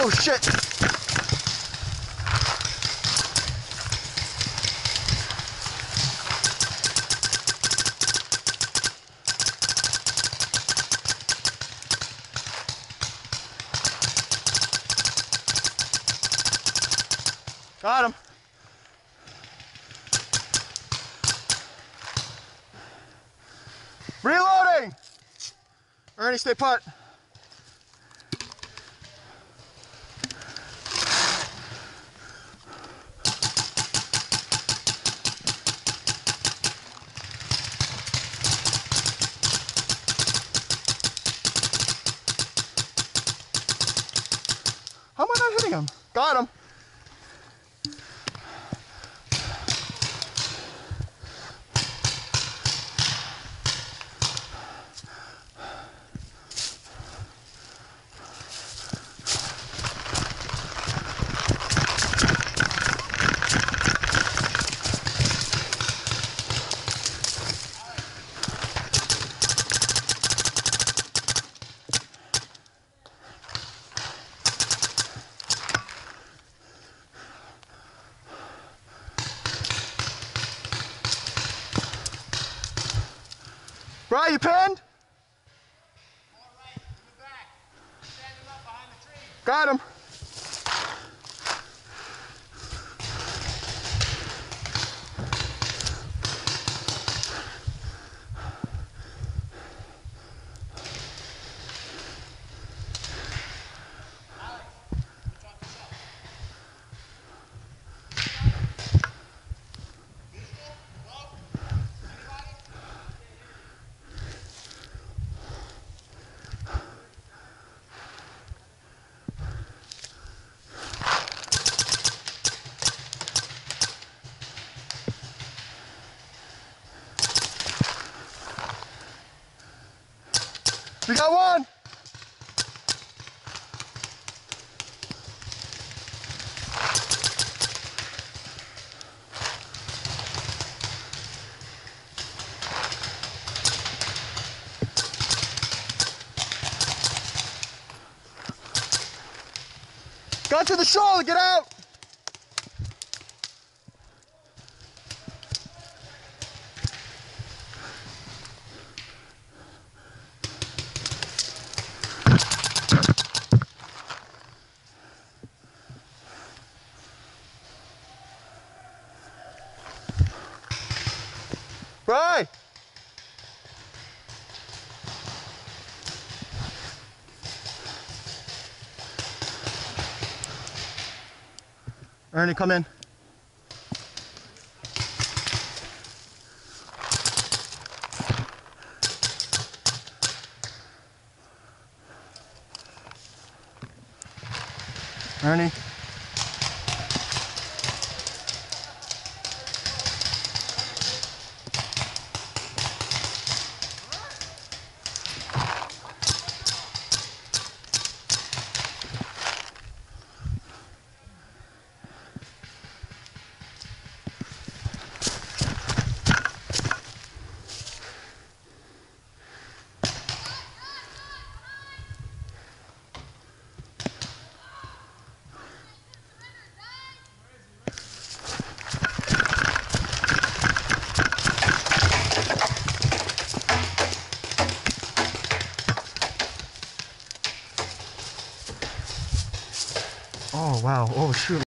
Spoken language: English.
Oh shit! Got him. Reloading! Ernie, stay put. How am I not hitting him? Got him. Brian, you pinned? Got him. We got one. Got to the shoulder, get out! Right. Ernie, come in. Ernie. Oh, wow. Oh shoot.